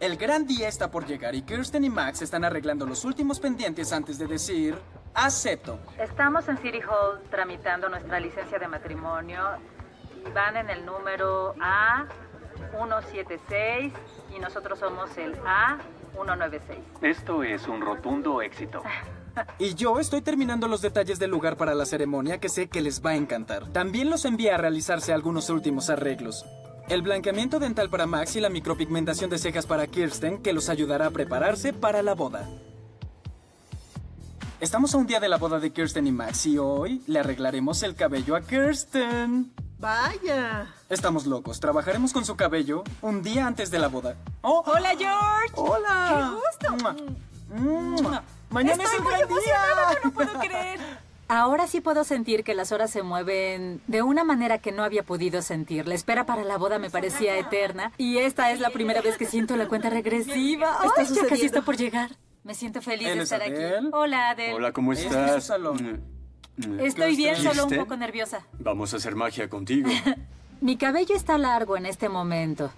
El gran día está por llegar y Kirsten y Max están arreglando los últimos pendientes antes de decir acepto. Estamos en City Hall tramitando nuestra licencia de matrimonio y van en el número A176 y nosotros somos el A196. Esto es un rotundo éxito. Y yo estoy terminando los detalles del lugar para la ceremonia que sé que les va a encantar. También los envié a realizarse algunos últimos arreglos. El blanqueamiento dental para Max y la micropigmentación de cejas para Kirsten que los ayudará a prepararse para la boda. Estamos a un día de la boda de Kirsten y Max y hoy le arreglaremos el cabello a Kirsten. Vaya. Estamos locos. Trabajaremos con su cabello un día antes de la boda. ¡Oh! Hola, George. ¡Hola! ¡Qué gusto! Mua. Mua. Mañana Estoy es muy gran emocionada, día. no puedo creer. Ahora sí puedo sentir que las horas se mueven de una manera que no había podido sentir. La espera para la boda me parecía eterna y esta es la primera vez que siento la cuenta regresiva. Está ¡Ay, ya casi está por llegar! Me siento feliz de es estar aquí. Hola, Adel. Hola, ¿cómo Este es estás? salón. Mm, Estoy bien, solo un poco nerviosa. Vamos a hacer magia contigo. Mi cabello está largo en este momento.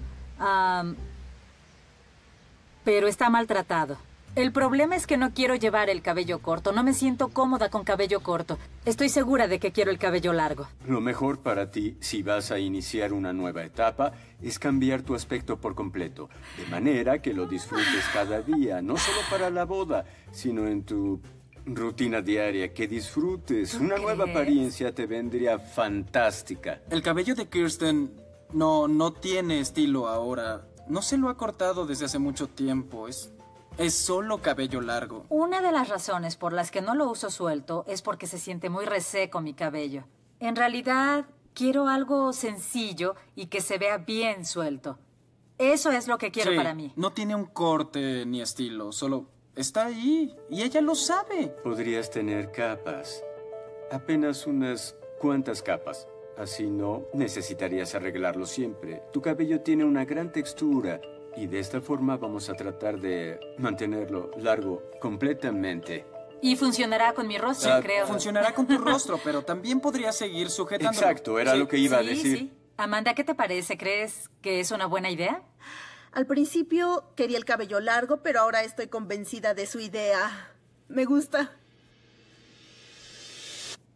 Pero está maltratado. El problema es que no quiero llevar el cabello corto. No me siento cómoda con cabello corto. Estoy segura de que quiero el cabello largo. Lo mejor para ti, si vas a iniciar una nueva etapa, es cambiar tu aspecto por completo, de manera que lo disfrutes cada día, no solo para la boda, sino en tu rutina diaria, que disfrutes. Una nueva apariencia te vendría fantástica. El cabello de Kirsten no, no tiene estilo ahora. No se lo ha cortado desde hace mucho tiempo. Es, es solo cabello largo. Una de las razones por las que no lo uso suelto es porque se siente muy reseco mi cabello. En realidad, quiero algo sencillo y que se vea bien suelto. Eso es lo que quiero Sí, para mí. No tiene un corte ni estilo, solo está ahí y ella lo sabe. Podrías tener capas, apenas unas cuantas capas. Así no necesitarías arreglarlo siempre. Tu cabello tiene una gran textura y de esta forma vamos a tratar de mantenerlo largo completamente. Y funcionará con mi rostro, Ah, creo. Funcionará con tu rostro, pero también podría seguir sujetándolo. Exacto, era Sí. lo que iba a Sí, decir. sí. Amanda, ¿qué te parece? ¿Crees que es una buena idea? Al principio quería el cabello largo, pero ahora estoy convencida de su idea. Me gusta.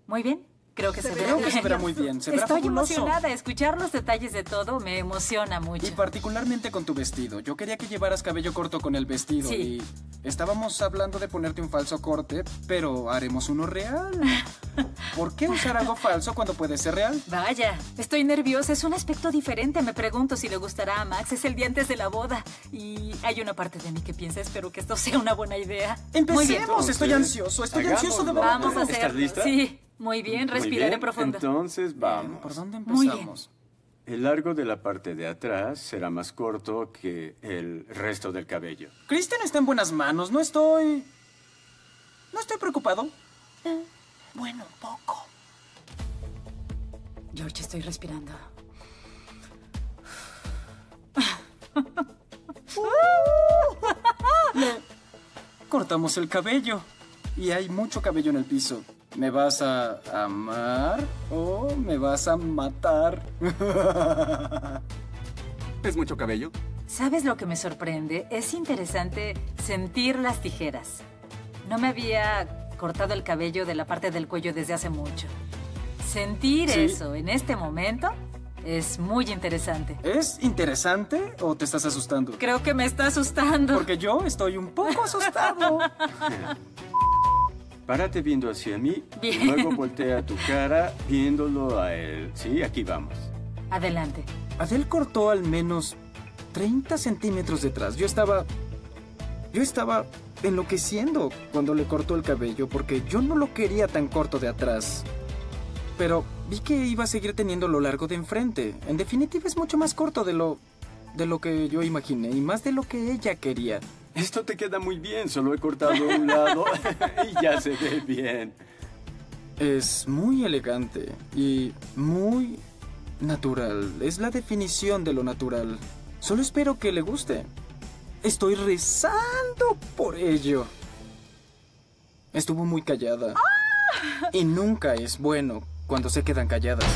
Muy bien. Creo que se, Se verá Creo que se verá muy bien. Se verá Estoy fabuloso. emocionada. Escuchar los detalles de todo me emociona mucho. Y particularmente con tu vestido. Yo quería que llevaras cabello corto con el vestido Sí. y estábamos hablando de ponerte un falso corte, pero haremos uno real. ¿Por qué usar algo falso cuando puede ser real? Vaya, estoy nerviosa. Es un aspecto diferente. Me pregunto si le gustará a Max. Es el día antes de la boda. Y hay una parte de mí que piensa, espero que esto sea una buena idea. Muy bien. Empecemos, estoy ansioso, estoy ansioso de verdad. Vamos a ¿Estás hacerlo. lista? Sí, muy bien. Muy Respiraré bien, profundo. Entonces vamos. ¿Por dónde Muy bien. empezamos? El largo de la parte de atrás será más corto que el resto del cabello. Kristen está en buenas manos, no estoy... No estoy preocupado. Bueno, un poco. George, estoy respirando. Cortamos el cabello. Y hay mucho cabello en el piso. ¿Me vas a amar o me vas a matar? ¿Es mucho cabello? ¿Sabes lo que me sorprende? Es interesante sentir las tijeras. No me había cortado el cabello de la parte del cuello desde hace mucho. Sentir Sí. eso en este momento es muy interesante. ¿Es interesante o te estás asustando? Creo que me está asustando. Porque yo estoy un poco asustado. Párate viendo hacia mí Bien. y luego voltea tu cara viéndolo a él. Sí, aquí vamos. Adelante. Adele cortó al menos 30 centímetros detrás. Yo estaba... Yo estaba enloqueciendo cuando le cortó el cabello porque yo no lo quería tan corto de atrás. Pero vi que iba a seguir teniendo lo largo de enfrente. En definitiva es mucho más corto de lo... de lo que yo imaginé y más de lo que ella quería. Esto te queda muy bien, solo he cortado un lado y ya se ve bien. Es muy elegante y muy natural. Es la definición de lo natural. Solo espero que le guste. Estoy rezando por ello. Estuvo muy callada. Y nunca es bueno cuando se quedan calladas.